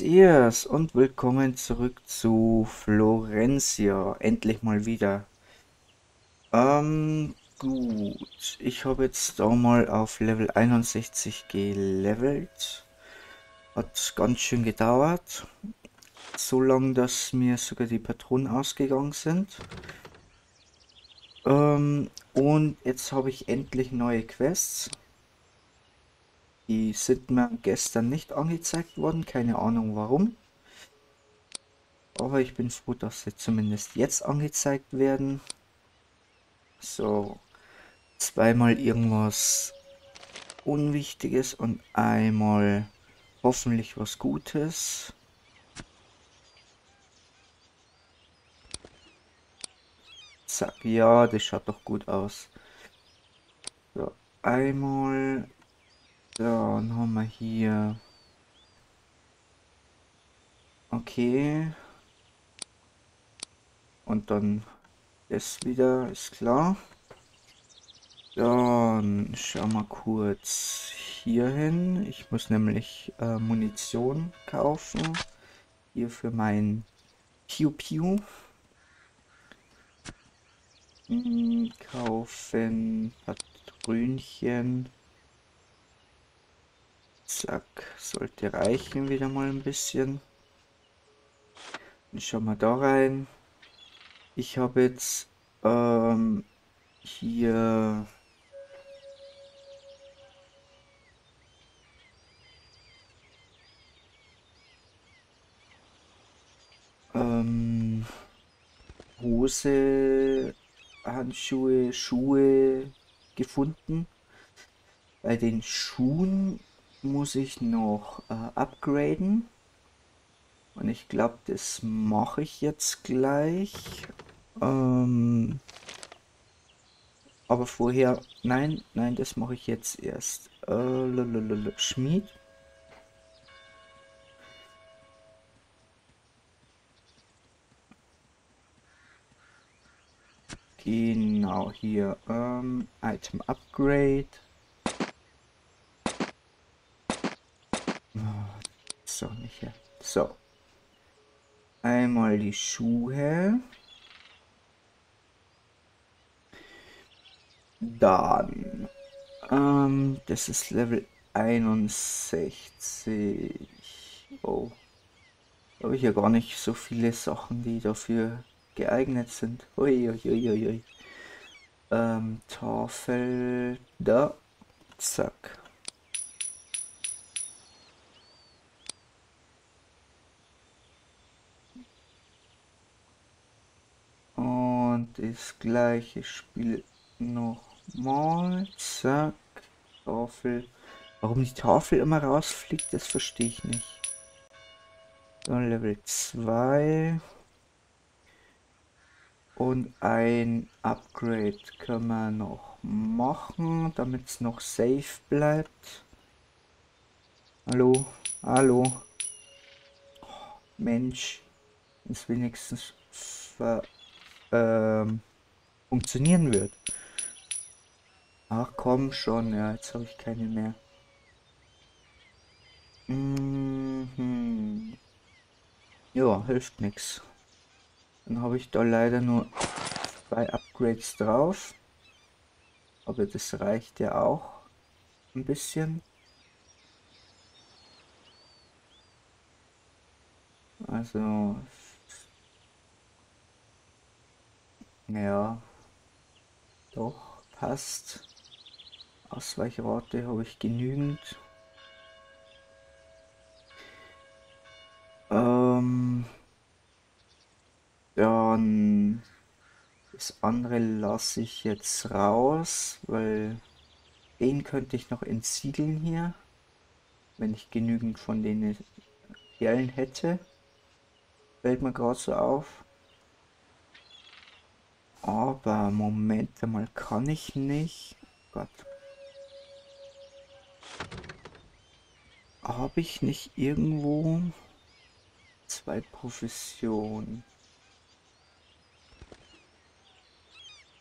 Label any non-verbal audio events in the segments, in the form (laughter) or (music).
Aires und willkommen zurück zu Florencia. Endlich mal wieder. Ähm, gut. Ich habe jetzt da mal auf Level 61 gelevelt. Hat ganz schön gedauert. So lange, dass mir sogar die Patronen ausgegangen sind. Ähm, und jetzt habe ich endlich neue Quests. Die sind mir gestern nicht angezeigt worden, keine Ahnung warum. Aber ich bin froh, dass sie zumindest jetzt angezeigt werden. So, zweimal irgendwas Unwichtiges und einmal hoffentlich was Gutes. Zack, ja, das schaut doch gut aus. So, einmal dann haben wir hier. Okay. Und dann das wieder, ist klar. Dann schauen wir kurz hier hin. Ich muss nämlich äh, Munition kaufen. Hier für mein Piu Piu. Hm, kaufen Patrönchen. Zack, sollte reichen wieder mal ein bisschen. Dann schauen wir da rein. Ich habe jetzt ähm, hier ähm, Hose, Handschuhe, Schuhe gefunden. Bei den Schuhen muss ich noch äh, upgraden. Und ich glaube, das mache ich jetzt gleich. Ähm, aber vorher, nein, nein, das mache ich jetzt erst. Äh, Schmied. Genau, hier, ähm, Item Upgrade. So, nicht hier. So. Einmal die Schuhe. Dann. Ähm, das ist Level 61. Oh. Habe ich ja gar nicht so viele Sachen, die dafür geeignet sind. Uiuiuiui. Ähm, Tafel. Da. Zack. Das gleiche Spiel nochmal. Zack. Tafel. Warum die Tafel immer rausfliegt, das verstehe ich nicht. Dann Level 2. Und ein Upgrade können wir noch machen, damit es noch safe bleibt. Hallo? Hallo? Mensch. Ist wenigstens ver ähm, funktionieren wird. Ach komm schon, ja, jetzt habe ich keine mehr. Mhm. Ja, hilft nichts. Dann habe ich da leider nur zwei Upgrades drauf. Aber das reicht ja auch ein bisschen. Also Ja, doch, passt. Ausweichrate habe ich genügend. Ähm, dann das andere lasse ich jetzt raus, weil den könnte ich noch entsiegeln hier, wenn ich genügend von den Perlen hätte. Fällt mir gerade so auf. Aber, Moment mal, kann ich nicht? Gott. Habe ich nicht irgendwo zwei Professionen?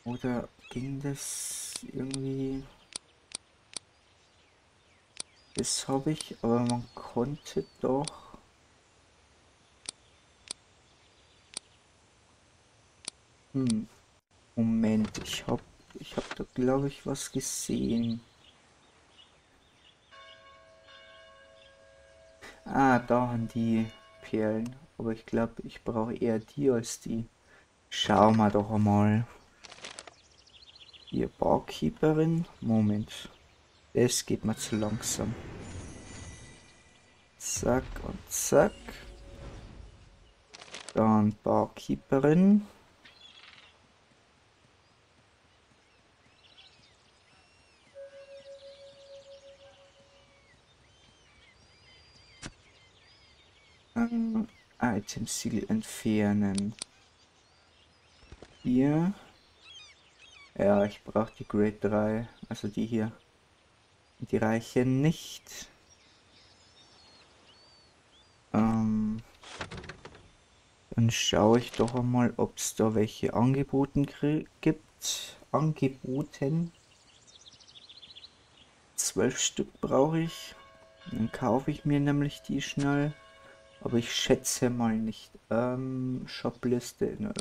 Oder ging das irgendwie... Das habe ich, aber man konnte doch... Hm. Moment, ich hab, ich hab da glaube ich was gesehen. Ah, da haben die Perlen. Aber ich glaube, ich brauche eher die als die. Schauen wir doch einmal. Hier, Barkeeperin. Moment. Das geht mir zu langsam. Zack und zack. Dann Barkeeperin. Ähm, Item Seal entfernen. Hier. Ja, ich brauche die Grade 3, also die hier. Die reichen nicht. Ähm, dann schaue ich doch einmal, ob es da welche angeboten gibt. Angeboten. Zwölf Stück brauche ich. Dann kaufe ich mir nämlich die schnell. Aber ich schätze mal nicht. Ähm, Shopliste. No.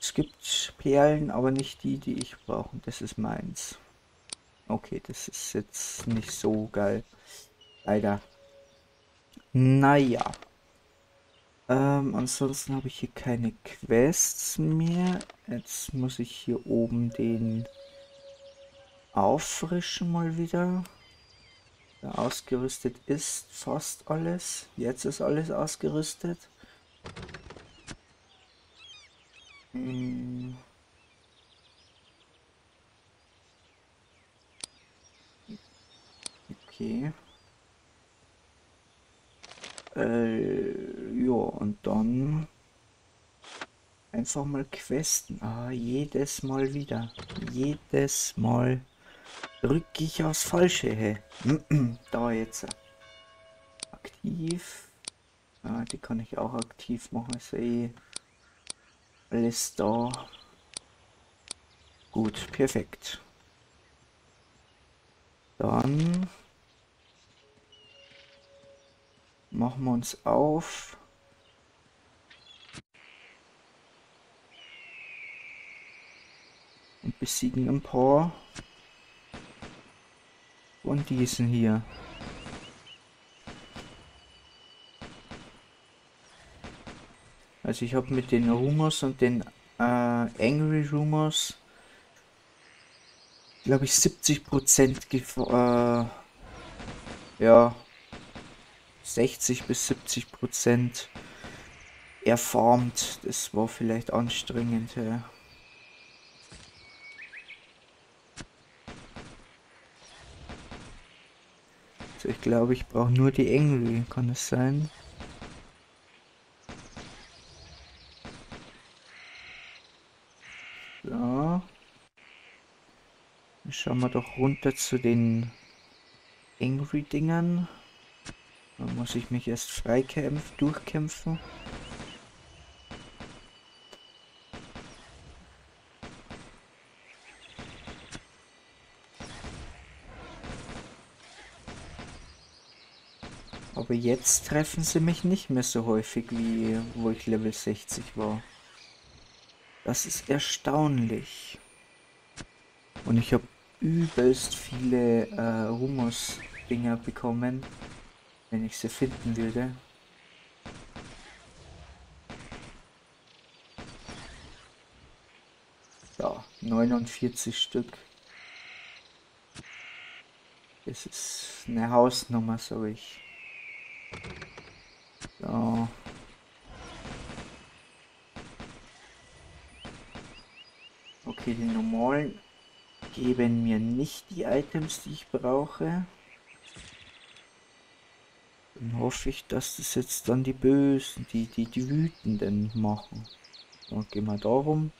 Es gibt Perlen, aber nicht die, die ich brauche. Das ist meins. Okay, das ist jetzt nicht so geil. Leider. Naja. Ähm, ansonsten habe ich hier keine Quests mehr. Jetzt muss ich hier oben den auffrischen mal wieder. Ja, ausgerüstet ist fast alles. Jetzt ist alles ausgerüstet. Hm. Okay. Äh, ja, und dann einfach mal questen. Ah, jedes Mal wieder. Jedes Mal drücke ich aufs Falsche. (clears throat) Da jetzt. Aktiv. Ah, die kann ich auch aktiv machen. Ist eh alles da. Gut, perfekt. Dann machen wir uns auf. Und besiegen ein paar von diesen hier. Also ich habe mit den Rumors und den äh, Angry Rumors glaube ich 70 Prozent äh, ja 60 bis 70 Prozent erfarmt. Das war vielleicht anstrengend. Ja. Ich glaube, ich brauche nur die Engel, kann es sein? So. Dann schauen wir doch runter zu den Angry-Dingern. Da muss ich mich erst freikämpfen, durchkämpfen. Aber jetzt treffen sie mich nicht mehr so häufig, wie wo ich Level 60 war. Das ist erstaunlich. Und ich habe übelst viele äh, Humus-Dinger bekommen, wenn ich sie finden würde. Ja, 49 Stück. Das ist eine Hausnummer, sag ich. So. Okay, die normalen geben mir nicht die Items, die ich brauche. Dann hoffe ich, dass das jetzt dann die Bösen, die, die, die Wütenden machen. Dann gehen wir darum.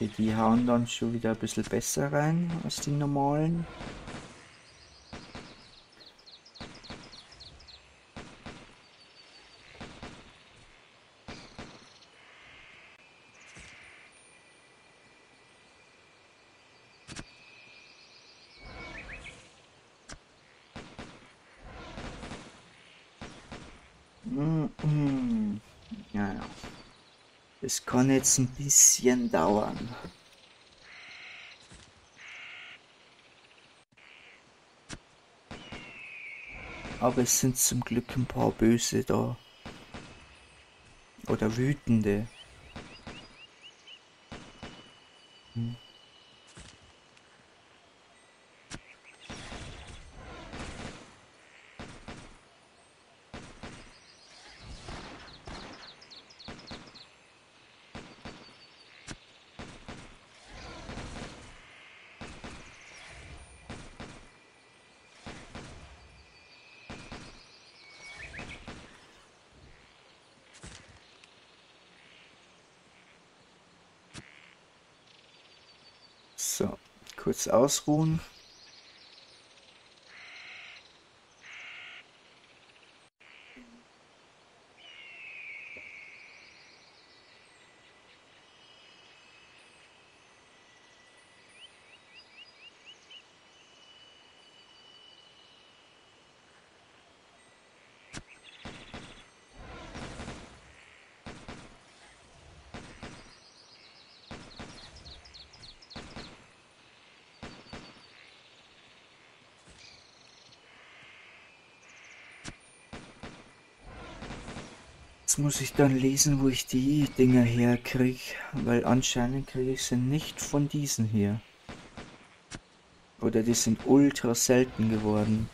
Okay, die hauen dann schon wieder ein bisschen besser rein als die normalen. Es kann jetzt ein bisschen dauern. Aber es sind zum Glück ein paar Böse da. Oder Wütende. Hm. So, kurz ausruhen. Muss ich dann lesen, wo ich die Dinger herkriege, weil anscheinend kriege ich sie nicht von diesen hier. Oder die sind ultra selten geworden.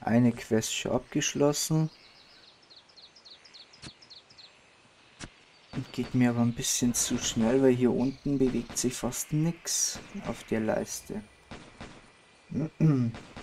Eine Quest schon abgeschlossen. Geht mir aber ein bisschen zu schnell, weil hier unten bewegt sich fast nichts auf der Leiste. (clears throat)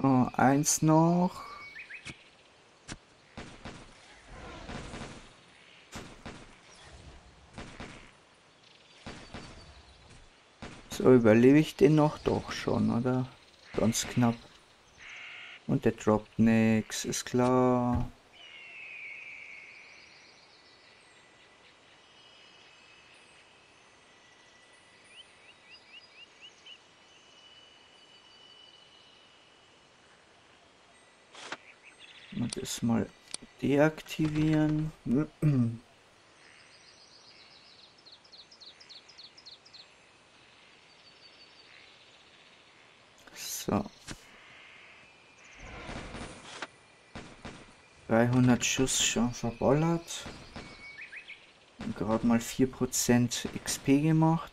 So, eins noch. So, überlebe ich den noch? Doch schon, oder? Ganz knapp. Und der droppt nix, ist klar. Mal deaktivieren. So. 300 Schuss schon verballert. Gerade mal 4% XP gemacht.